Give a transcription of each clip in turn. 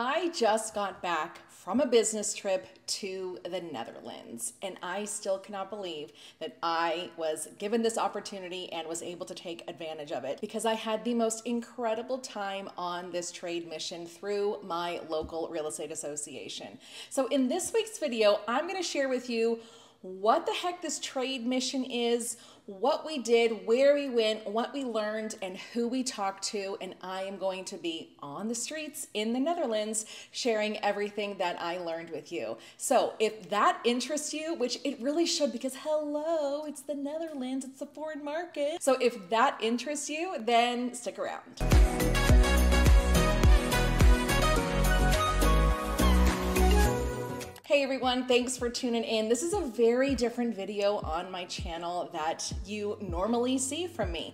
I just got back from a business trip to the Netherlands, and I still cannot believe that I was given this opportunity and was able to take advantage of it because I had the most incredible time on this trade mission through my local real estate association. So, in this week's video, I'm going to share with you what the heck this trade mission is, what we did, where we went, what we learned, and who we talked to. And I am going to be on the streets in the Netherlands sharing everything that I learned with you. So if that interests you, which it really should, because hello, it's the Netherlands, it's the foreign market. So if that interests you, then stick around. Hey everyone, thanks for tuning in. This is a very different video on my channel that you normally see from me.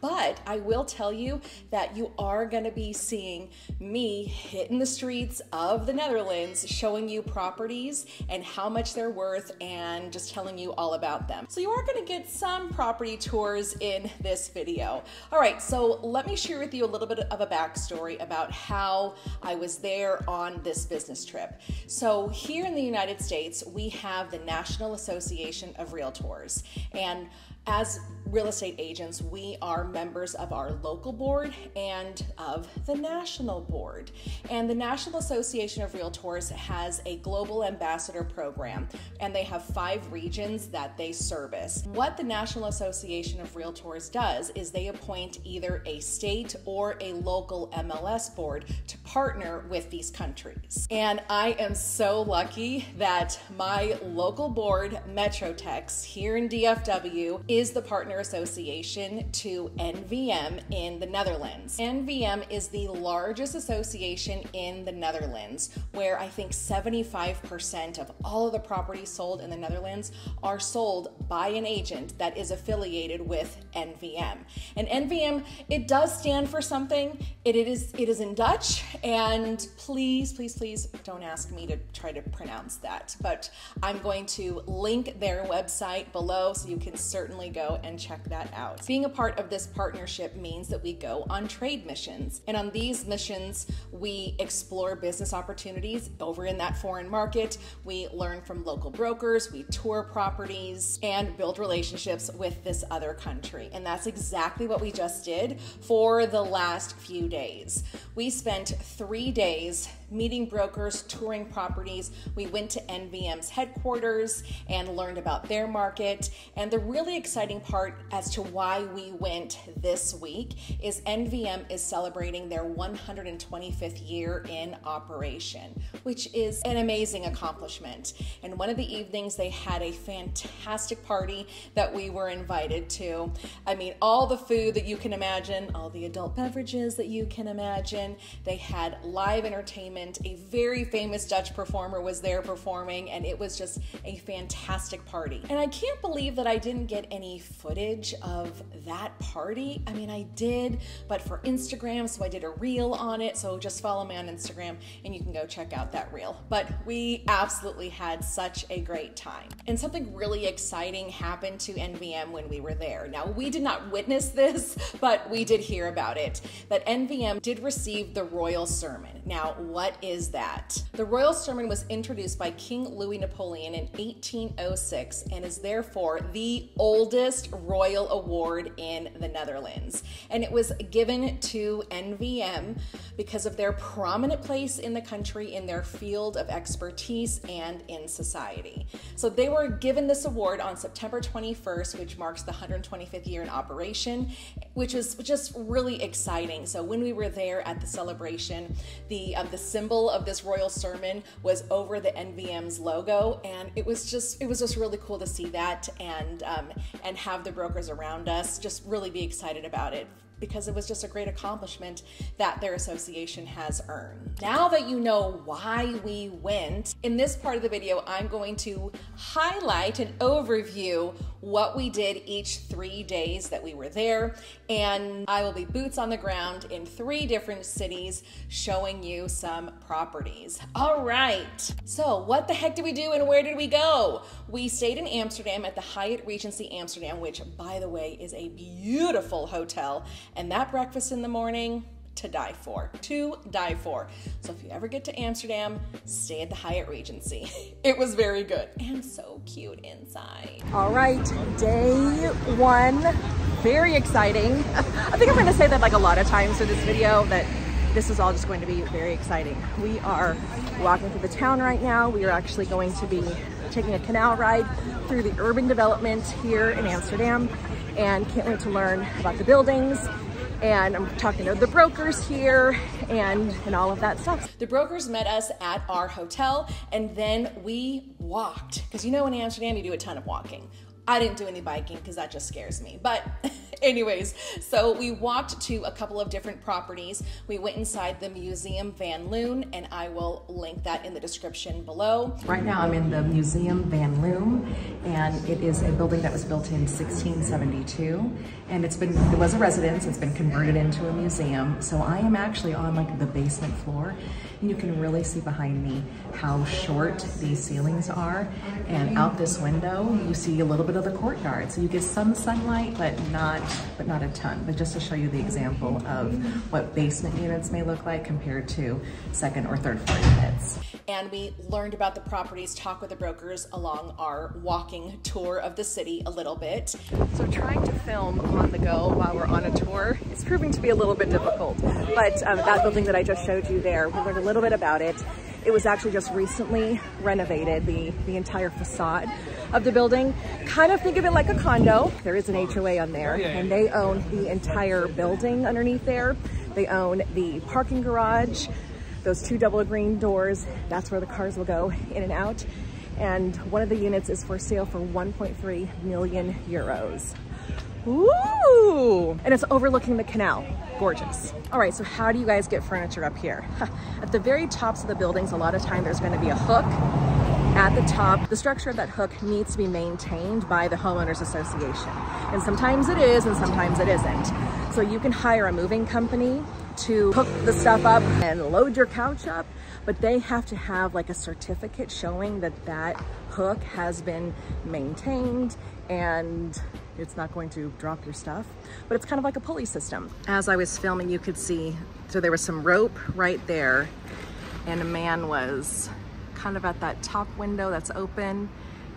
But I will tell you that you are going to be seeing me hitting the streets of the Netherlands, showing you properties and how much they're worth, and just telling you all about them. So you are going to get some property tours in this video. All right, so let me share with you a little bit of a backstory about how I was there on this business trip. So here in the United States, we have the National Association of Realtors, and as real estate agents, we are members of our local board and of the national board. And the National Association of Realtors has a global ambassador program, and they have five regions that they service. What the National Association of Realtors does is they appoint either a state or a local MLS board to partner with these countries. And I am so lucky that my local board, Metrotex, here in DFW, is the partner association to NVM in the Netherlands. NVM is the largest association in the Netherlands, where I think 75% of all of the properties sold in the Netherlands are sold by an agent that is affiliated with NVM. And NVM, it does stand for something. It, it is it is in Dutch, and please, please, please don't ask me to try to pronounce that. But I'm going to link their website below so you can certainly go and check that out. Being a part of this partnership means that we go on trade missions. And on these missions, we explore business opportunities over in that foreign market. We learn from local brokers, we tour properties, and build relationships with this other country. And that's exactly what we just did for the last few days. We spent three days meeting brokers, touring properties. We went to NVM's headquarters and learned about their market. And the really exciting part as to why we went this week is NVM is celebrating their 125th year in operation, which is an amazing accomplishment. And one of the evenings, they had a fantastic party that we were invited to. I mean, all the food that you can imagine, all the adult beverages that you can imagine. They had live entertainment a very famous Dutch performer was there performing, and it was just a fantastic party. And I can't believe that I didn't get any footage of that party. I mean, I did, but for Instagram, so I did a reel on it. So just follow me on Instagram and you can go check out that reel. But we absolutely had such a great time. And something really exciting happened to NVM when we were there. Now, we did not witness this, but we did hear about it that NVM did receive the royal sermon. Now, what what is that? The royal sermon was introduced by King Louis Napoleon in 1806 and is therefore the oldest royal award in the Netherlands. And it was given to NVM because of their prominent place in the country in their field of expertise and in society. So they were given this award on September 21st, which marks the 125th year in operation, which is just really exciting. So when we were there at the celebration, the um, the symbol of this royal sermon was over the NVM's logo, and it was just it was just really cool to see that and um, and have the brokers around us just really be excited about it because it was just a great accomplishment that their association has earned. Now that you know why we went, in this part of the video, I'm going to highlight and overview what we did each three days that we were there. And I will be boots on the ground in three different cities showing you some properties. All right. So, what the heck did we do and where did we go? We stayed in Amsterdam at the Hyatt Regency Amsterdam, which, by the way, is a beautiful hotel and that breakfast in the morning, to die for. To die for. So if you ever get to Amsterdam, stay at the Hyatt Regency. It was very good and so cute inside. All right, day one. Very exciting. I think I'm going to say that like a lot of times for this video that this is all just going to be very exciting. We are walking through the town right now. We are actually going to be taking a canal ride through the urban development here in Amsterdam and can't wait to learn about the buildings and I'm talking to the brokers here and, and all of that stuff. The brokers met us at our hotel and then we walked because you know in Amsterdam you do a ton of walking. I didn't do any biking because that just scares me. But anyways, so we walked to a couple of different properties. We went inside the Museum Van Loon and I will link that in the description below. Right now I'm in the Museum Van Loon and it is a building that was built in 1672 and it's been, it was a residence, it's been converted into a museum. So I am actually on like the basement floor and you can really see behind me how short these ceilings are. And out this window, you see a little bit of the courtyard. So you get some sunlight, but not, but not a ton. But just to show you the example of what basement units may look like compared to second or third floor units. And we learned about the properties, talked with the brokers along our walking tour of the city a little bit. So trying to film on the go while we're on a tour is proving to be a little bit difficult. But um, that building that I just showed you there, we learned a little bit about it. It was actually just recently renovated, the, the entire facade of the building. Kind of think of it like a condo. There is an HOA on there and they own the entire building underneath there. They own the parking garage, those two double green doors. That's where the cars will go in and out. And one of the units is for sale for 1.3 million euros. Ooh! And it's overlooking the canal. Gorgeous. All right, so how do you guys get furniture up here? At the very tops of the buildings, a lot of time there's gonna be a hook at the top. The structure of that hook needs to be maintained by the homeowners association. And sometimes it is and sometimes it isn't. So you can hire a moving company to hook the stuff up and load your couch up, but they have to have like a certificate showing that that hook has been maintained and it's not going to drop your stuff, but it's kind of like a pulley system. As I was filming, you could see, so there was some rope right there and a man was kind of at that top window that's open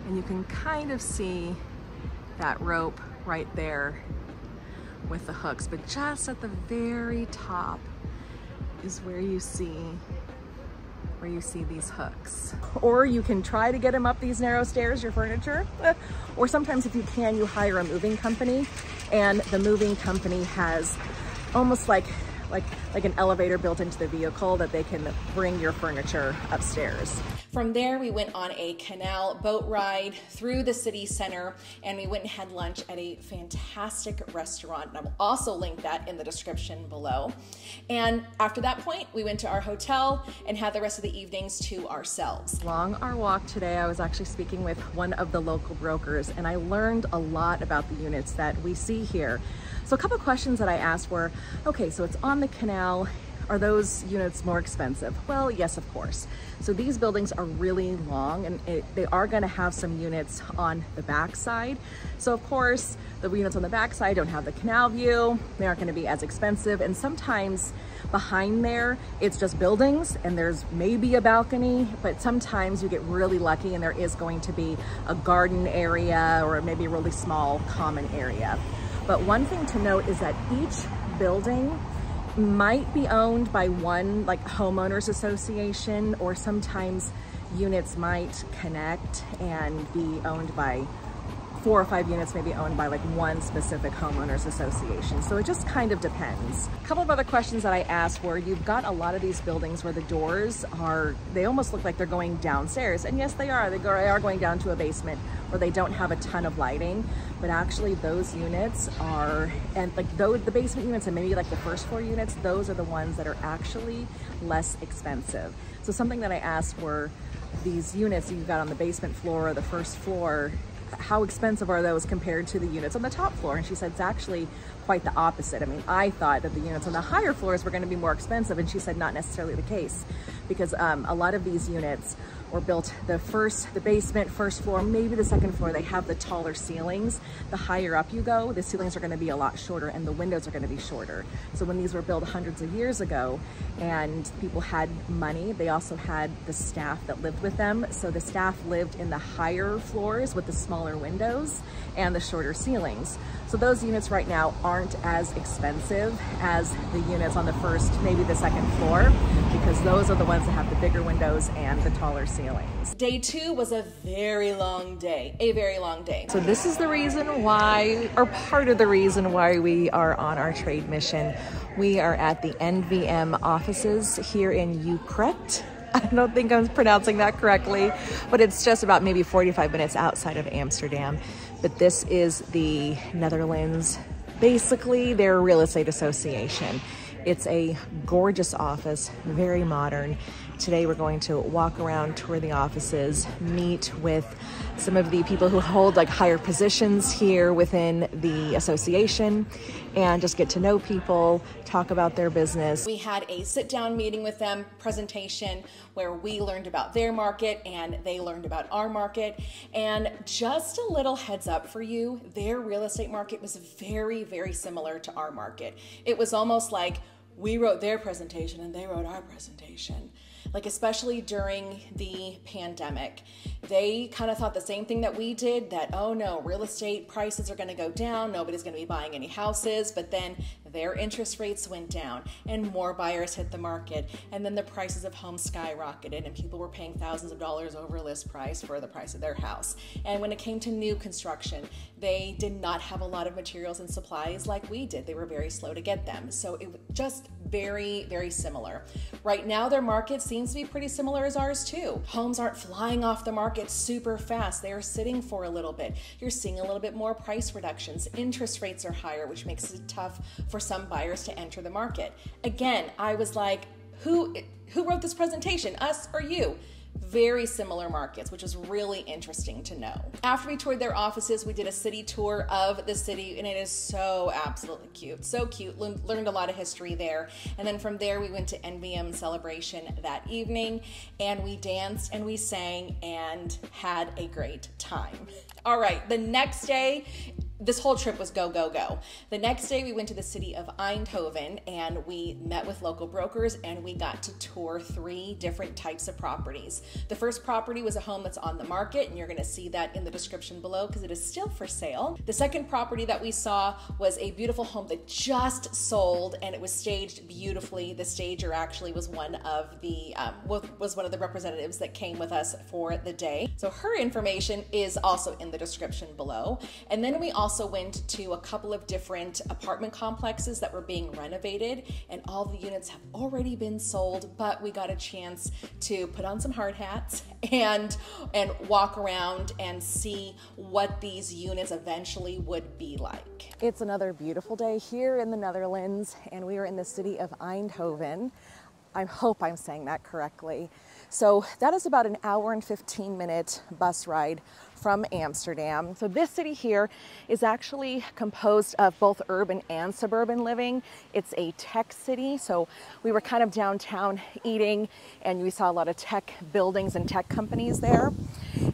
and you can kind of see that rope right there with the hooks, but just at the very top is where you see where you see these hooks. Or you can try to get them up these narrow stairs, your furniture, or sometimes if you can, you hire a moving company and the moving company has almost like like like an elevator built into the vehicle that they can bring your furniture upstairs. From there, we went on a canal boat ride through the city center and we went and had lunch at a fantastic restaurant. And I will also link that in the description below. And after that point, we went to our hotel and had the rest of the evenings to ourselves. Along our walk today, I was actually speaking with one of the local brokers and I learned a lot about the units that we see here. So a couple questions that I asked were, okay, so it's on the canal. Are those units more expensive? Well, yes, of course. So these buildings are really long and it, they are gonna have some units on the back side. So of course, the units on the back side don't have the canal view. They aren't gonna be as expensive. And sometimes behind there, it's just buildings and there's maybe a balcony, but sometimes you get really lucky and there is going to be a garden area or maybe a really small common area. But one thing to note is that each building might be owned by one like homeowners association or sometimes units might connect and be owned by four or five units may be owned by like one specific homeowners association. So it just kind of depends. A couple of other questions that I asked were, you've got a lot of these buildings where the doors are, they almost look like they're going downstairs. And yes, they are. They are going down to a basement where they don't have a ton of lighting, but actually those units are, and like those, the basement units and maybe like the first floor units, those are the ones that are actually less expensive. So something that I asked were, these units you've got on the basement floor or the first floor, how expensive are those compared to the units on the top floor? And she said it's actually quite the opposite. I mean, I thought that the units on the higher floors were going to be more expensive, and she said not necessarily the case because um, a lot of these units were built the first, the basement, first floor, maybe the second floor, they have the taller ceilings. The higher up you go, the ceilings are gonna be a lot shorter and the windows are gonna be shorter. So when these were built hundreds of years ago and people had money, they also had the staff that lived with them. So the staff lived in the higher floors with the smaller windows and the shorter ceilings. So those units right now aren't as expensive as the units on the first, maybe the second floor, because those are the ones that have the bigger windows and the taller ceilings. Day two was a very long day, a very long day. So this is the reason why, or part of the reason why we are on our trade mission. We are at the NVM offices here in Utrecht. I don't think I'm pronouncing that correctly, but it's just about maybe 45 minutes outside of Amsterdam but this is the Netherlands, basically their real estate association. It's a gorgeous office, very modern. Today we're going to walk around, tour the offices, meet with some of the people who hold like higher positions here within the association and just get to know people, talk about their business. We had a sit down meeting with them, presentation where we learned about their market and they learned about our market. And just a little heads up for you, their real estate market was very, very similar to our market. It was almost like we wrote their presentation and they wrote our presentation like especially during the pandemic. They kind of thought the same thing that we did that, oh no, real estate prices are going to go down, nobody's going to be buying any houses, but then their interest rates went down and more buyers hit the market. And then the prices of homes skyrocketed and people were paying thousands of dollars over list price for the price of their house. And when it came to new construction they did not have a lot of materials and supplies like we did. They were very slow to get them. So it was just very very similar. Right now their market seems to be pretty similar as ours too. Homes aren't flying off the market super fast. They are sitting for a little bit. You're seeing a little bit more price reductions. Interest rates are higher which makes it tough for for some buyers to enter the market. Again, I was like, who who wrote this presentation? Us or you? very similar markets, which was really interesting to know. After we toured their offices, we did a city tour of the city, and it is so absolutely cute. So cute. learned a lot of history there. And then from there, we went to NVM celebration that evening, and we danced and we sang and had a great time. All right, the next day, this whole trip was go, go, go. The next day, we went to the city of Eindhoven and we met with local brokers and we got to tour three different types of properties. The first property was a home that's on the market, and you're gonna see that in the description below because it is still for sale. The second property that we saw was a beautiful home that just sold and it was staged beautifully. The stager actually was one of the um, was one of the representatives that came with us for the day. So her information is also in the description below. And then we also also went to a couple of different apartment complexes that were being renovated, and all the units have already been sold. But we got a chance to put on some hard hats and and walk around and see what these units eventually would be like. It's another beautiful day here in the Netherlands, and we are in the city of Eindhoven. I hope I'm saying that correctly. So that is about an hour and 15 minute bus ride from Amsterdam. So this city here is actually composed of both urban and suburban living. It's a tech city, so we were kind of downtown eating and we saw a lot of tech buildings and tech companies there.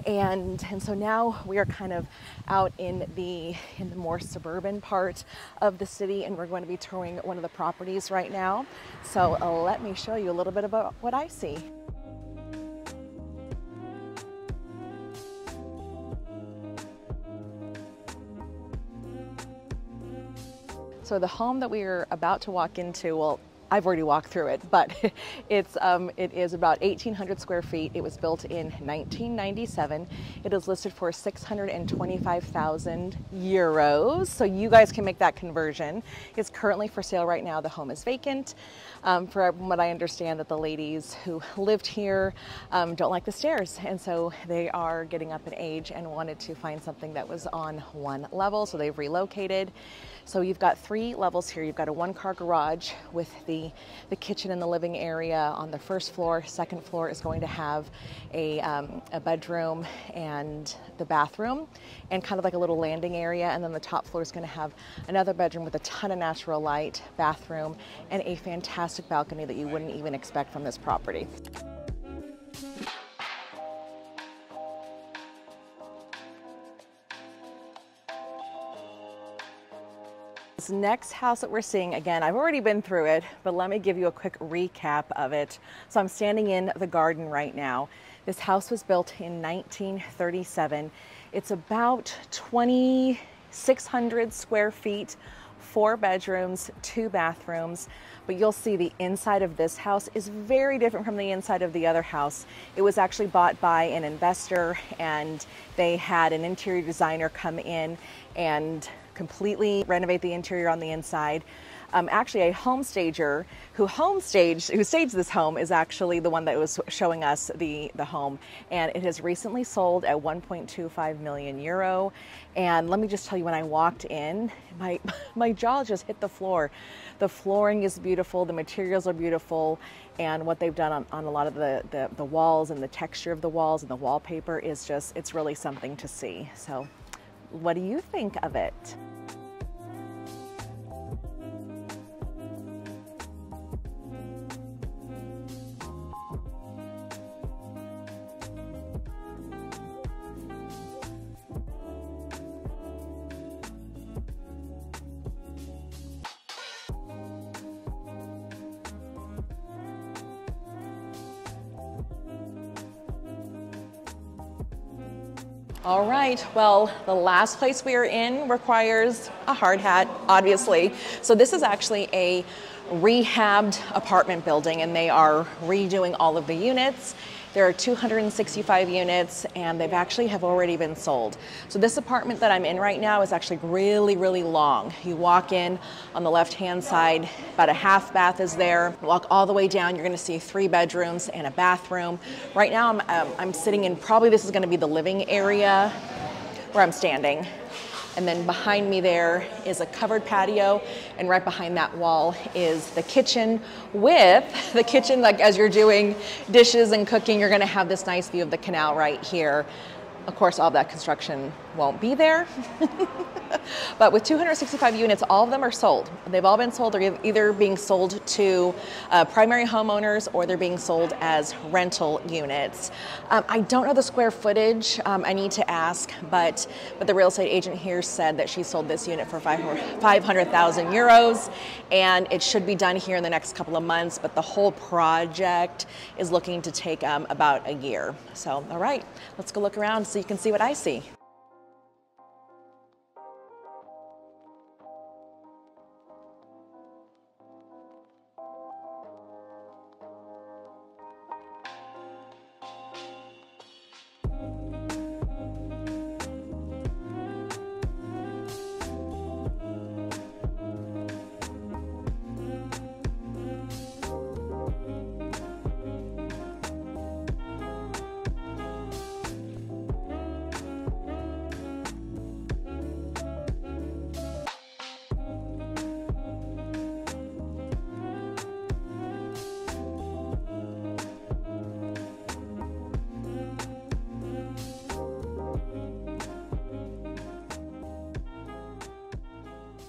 And, and so now we are kind of out in the in the more suburban part of the city and we're going to be touring one of the properties right now. So uh, let me show you a little bit about what I see. So the home that we are about to walk into, well, I've already walked through it, but it's um, it is about 1,800 square feet. It was built in 1997. It is listed for 625,000 euros. So you guys can make that conversion. It's currently for sale right now. The home is vacant. Um, from what I understand, that the ladies who lived here um, don't like the stairs, and so they are getting up in age and wanted to find something that was on one level. So they've relocated. So you've got three levels here. You've got a one car garage with the the, kitchen and the living area on the first floor. Second floor is going to have a, um, a bedroom and the bathroom and kind of like a little landing area. And then the top floor is going to have another bedroom with a ton of natural light, bathroom, and a fantastic balcony that you wouldn't even expect from this property. This next house that we're seeing, again, I've already been through it, but let me give you a quick recap of it. So I'm standing in the garden right now. This house was built in 1937. It's about 2,600 square feet, four bedrooms, two bathrooms. But you'll see the inside of this house is very different from the inside of the other house. It was actually bought by an investor and they had an interior designer come in and completely renovate the interior on the inside. Um, actually, a home stager who home staged, who staged this home is actually the one that was showing us the, the home. And it has recently sold at 1.25 million euro. And let me just tell you, when I walked in, my, my jaw just hit the floor. The flooring is beautiful, the materials are beautiful, and what they've done on, on a lot of the, the, the walls and the texture of the walls and the wallpaper is just, it's really something to see. So what do you think of it? All right, well, the last place we are in requires a hard hat, obviously. So this is actually a rehabbed apartment building and they are redoing all of the units there are 265 units and they've actually have already been sold. So this apartment that I'm in right now is actually really, really long. You walk in on the left-hand side, about a half bath is there. Walk all the way down, you're gonna see three bedrooms and a bathroom. Right now I'm, um, I'm sitting in, probably this is gonna be the living area where I'm standing. And then behind me there is a covered patio, and right behind that wall is the kitchen with the kitchen, like as you're doing dishes and cooking, you're gonna have this nice view of the canal right here. Of course, all that construction won't be there. but with 265 units, all of them are sold. They've all been sold. They're either being sold to uh, primary homeowners or they're being sold as rental units. Um, I don't know the square footage. Um, I need to ask, but but the real estate agent here said that she sold this unit for 500,000 euros, and it should be done here in the next couple of months. But the whole project is looking to take um, about a year. So, all right, let's go look around so you can see what I see.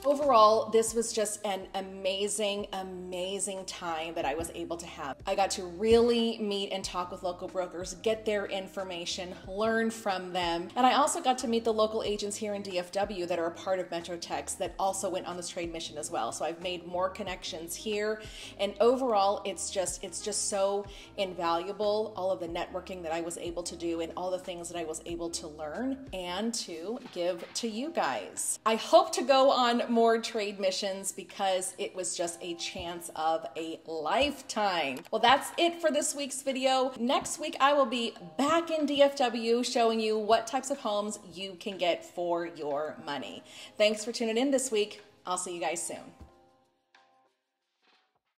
Overall, this was just an amazing, amazing time that I was able to have. I got to really meet and talk with local brokers, get their information, learn from them. And I also got to meet the local agents here in DFW that are a part of Metrotex that also went on this trade mission as well. So I've made more connections here. And overall, it's just it's just so invaluable, all of the networking that I was able to do and all the things that I was able to learn and to give to you guys. I hope to go on more trade missions because it was just a chance of a lifetime. Well, that's it for this week's video. Next week, I will be back in DFW showing you what types of homes you can get for your money. Thanks for tuning in this week. I'll see you guys soon.